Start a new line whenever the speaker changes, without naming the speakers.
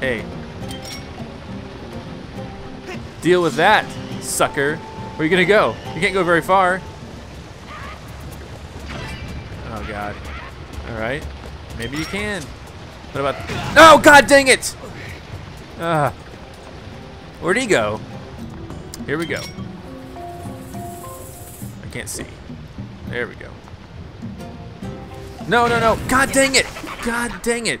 Hey. Deal with that, sucker. Where are you gonna go? You can't go very far. Oh god. Alright. Maybe you can. What about Oh god dang it! Ah. Where'd he go? Here we go. I can't see. There we go. No, no, no. God dang it. God dang it.